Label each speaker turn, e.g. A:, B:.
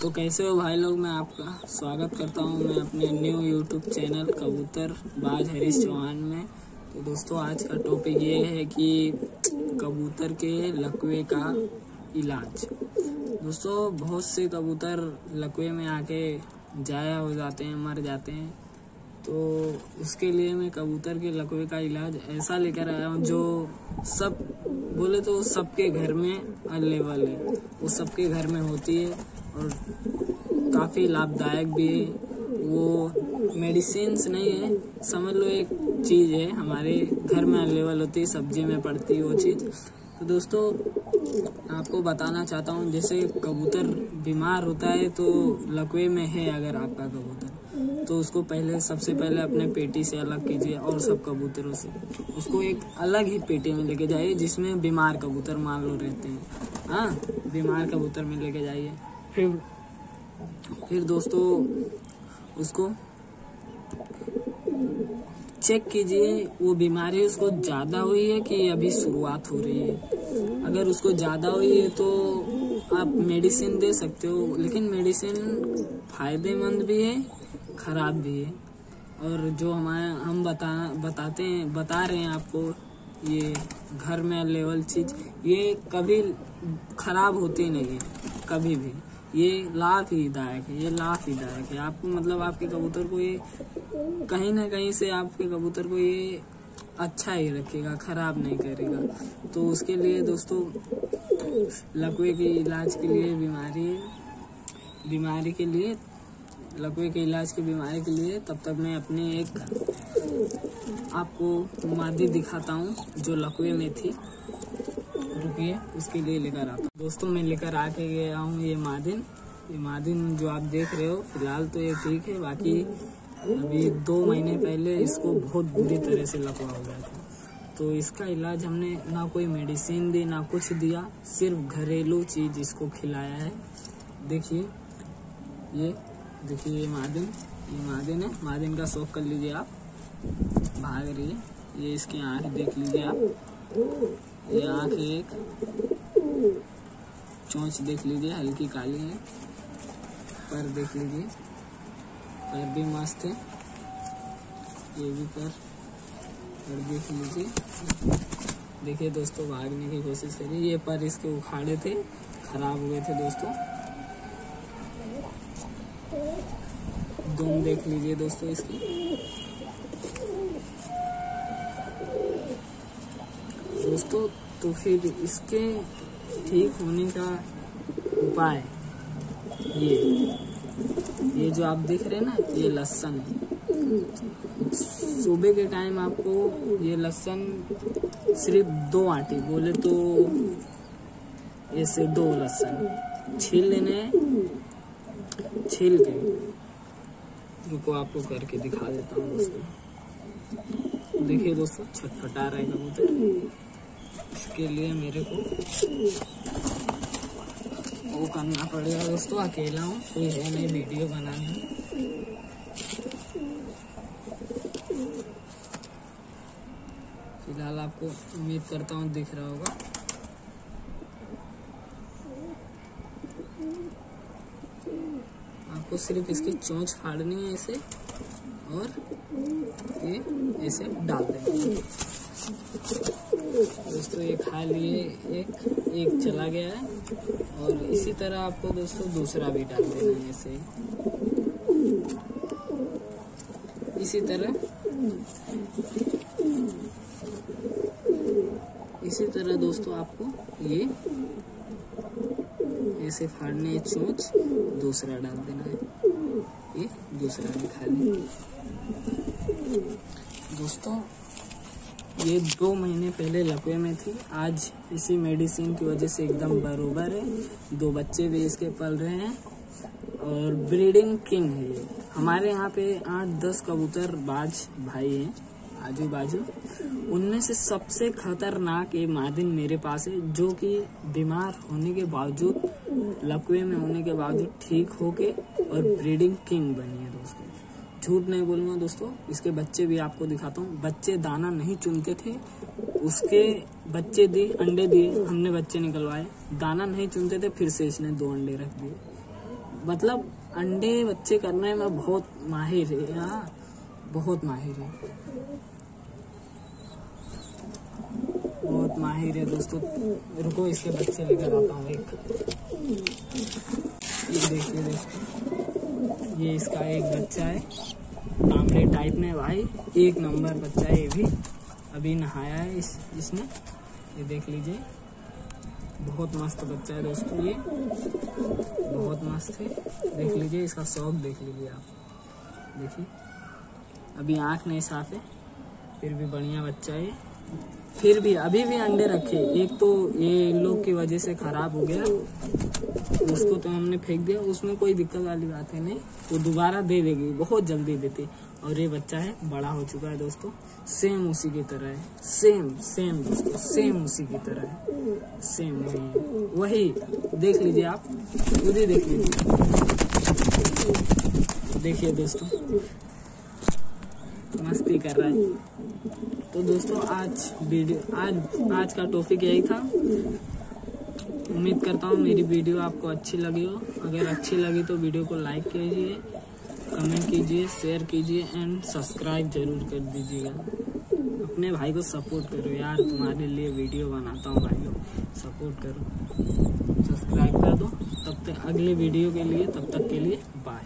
A: तो कैसे हो भाई लोग? मैं आपका स्वागत करता हूँ। मैं अपने न्यू यूट्यूब चैनल कबूतर बाज हरीश चौहान में। तो दोस्तों, आज का टॉपिक ये है कि कबूतर के लकवे का इलाज। दोस्तों, बहुत से कबूतर लकवे में आके जाया हो जाते हैं, मर जाते हैं। तो उसके लिए मैं कबूतर के लकवे का इलाज ऐसा लेकर आया हूँ जो सब, बोले तो सबके घर में अवेलेबल है। वो सबके घर में होती है। और काफ़ी लाभदायक भी है। वो मेडिसिन नहीं है, समझ लो एक चीज़ है। हमारे घर में अवेलेबल होती है, सब्ज़ी में पड़ती है वो चीज़। तो दोस्तों, आपको बताना चाहता हूँ, जैसे कबूतर बीमार होता है तो लकवे में है अगर आपका कबूतर तो उसको पहले, सबसे पहले अपने पेटी से अलग कीजिए और सब कबूतरों से। उसको एक अलग ही पेटी में लेके जाइए, जिसमें बीमार कबूतर मान लो रहते हैं। हाँ बीमार कबूतर में लेके जाइए। फिर फिर दोस्तों, उसको चेक कीजिए, वो बीमारी उसको ज़्यादा हुई है कि अभी शुरुआत हो रही है? अगर उसको ज़्यादा हुई है तो आप मेडिसिन दे सकते हो, लेकिन मेडिसिन फ़ायदेमंद भी है, खराब भी है। और जो हमारे, हम बता, बताते हैं, बता रहे हैं आपको, ये घर में लेवल चीज़, ये कभी खराब होती नहीं है, कभी भी। ये लाभ ही दायक है, ये लाभ ही दायक है। आपको मतलब आपके कबूतर को ये कहीं ना कहीं से आपके कबूतर को ये अच्छा ही रखेगा, खराब नहीं करेगा। तो उसके लिए दोस्तों, लकवे के इलाज के लिए बीमारी बीमारी के लिए, लकवे के इलाज की बीमारी के लिए तब तक मैं अपने एक आपको मादी दिखाता हूँ, जो लकवे में थी। रुकिए उसके लिए लेकर आता हूँ। दोस्तों, मैं लेकर आके गया हूँ ये मादिन। ये मादिन जो आप देख रहे हो, फ़िलहाल तो ये ठीक है, बाकी अभी दो महीने पहले इसको बहुत बुरी तरह से लकवा हो गया था। तो इसका इलाज हमने ना कोई मेडिसिन दी, ना कुछ दिया, सिर्फ़ घरेलू चीज़ इसको खिलाया है। देखिए, ये देखिए ये मादिन ये मादिन है। मादिन का शौक कर लीजिए आप। भाग रही है। ये इसकी आँख देख लीजिए आप। ये आँख एक चोंच देख लीजिए, हल्की काली है। पर देख लीजिए, पर भी मस्त है। ये भी पर पर देख लीजिए। देखिए दोस्तों, भागने की कोशिश करिए। ये पर इसके उखाड़े थे, खराब हुए थे दोस्तों। दुम देख लीजिए दोस्तों इसकी। दोस्तों तो फिर इसके ठीक होने का उपाय ये। ये जो आप देख रहे हैं ना, ये लहसन। सुबह के टाइम आपको ये लहसन सिर्फ़ दो आटे, बोले तो ऐसे दो लहसन छील लेने, छील के रुको आपको करके दिखा देता हूँ दोस्तों। देखिए दोस्तों, छटपटा रहे कबूतर इसके लिए मेरे को वो करना पड़ेगा। दोस्तों, अकेला हूँ, कोई है नहीं, वीडियो बनाना। फ़िलहाल आपको उम्मीद करता हूँ दिख रहा होगा। आपको सिर्फ़ इसकी चोंच फाड़नी है इसे, और ये ऐसे डाल देंगे। दोस्तों, ये खा लिए एक एक चला गया है। और इसी तरह आपको दोस्तों दूसरा भी डाल देना है ऐसे इसी तरह। इसी तरह दोस्तों आपको ये ऐसे फाड़ने चोंच, दूसरा डाल देना है। ये दूसरा भी खा ले दोस्तों ये दो महीने पहले लकवे में थी। आज इसी मेडिसिन की वजह से एकदम बरोबर है। दो बच्चे भी इसके पल रहे हैं और ब्रीडिंग किंग है ये। हमारे यहाँ पे आठ दस कबूतर बाज भाई हैं, आजू बाजू। उनमें से सबसे खतरनाक ये मादिन मेरे पास है, जो कि बीमार होने के बावजूद, लकवे में होने के बावजूद ठीक होके और ब्रीडिंग किंग बनी है दोस्तों। झूठ नहीं बोलूँगा दोस्तों, इसके बच्चे भी आपको दिखाता हूँ। बच्चे दाना नहीं चुनते थे, उसके बच्चे दिए, अंडे दिए, हमने बच्चे निकलवाए। दाना नहीं चुनते थे, फिर से इसने दो अंडे रख दिए। मतलब अंडे बच्चे करने में बहुत माहिर है हाँ बहुत माहिर है। बहुत माहिर है दोस्तों। रुको, इसके बच्चे लेकर आता हूँ एक। देखिए दोस्तों ये इसका एक बच्चा है। तांबड़े टाइप में भाई। एक नंबर बच्चा है ये भी। अभी नहाया है इस, इसने। ये देख लीजिए। बहुत मस्त बच्चा है दोस्तों ये। बहुत मस्त है। देख लीजिए, इसका शौक देख लीजिए आप। देखिए। अभी आँख नहीं साफ़ है। फिर भी बढ़िया बच्चा है फिर भी, अभी भी अंडे रखे। एक तो ये इन लोग की वजह से खराब हो गया। उसको तो हमने फेंक दिया। उसमें कोई दिक्कत वाली बात है नहीं। वो दोबारा दे देगी, बहुत जल्दी देती। और ये बच्चा है, बड़ा हो चुका है दोस्तों। सेम उसी की तरह है। सेम सेम दोस्तों। सेम उसी की तरह है। सेम वही वही, देख लीजिए आप। खुद ही देख लीजिए। देखिए दोस्तों। मस्ती कर रहा है। तो दोस्तों, आज वीडियो, आज आज का टॉपिक यही था। उम्मीद करता हूँ मेरी वीडियो आपको अच्छी लगी हो। अगर अच्छी लगी तो वीडियो को लाइक कीजिए कमेंट कीजिए शेयर कीजिए एंड सब्सक्राइब ज़रूर कर दीजिएगा। अपने भाई को सपोर्ट करो यार, तुम्हारे लिए वीडियो बनाता हूँ भाई सपोर्ट करो। सब्सक्राइब कर दो। तब तक अगले वीडियो के लिए, तब तक के लिए बाय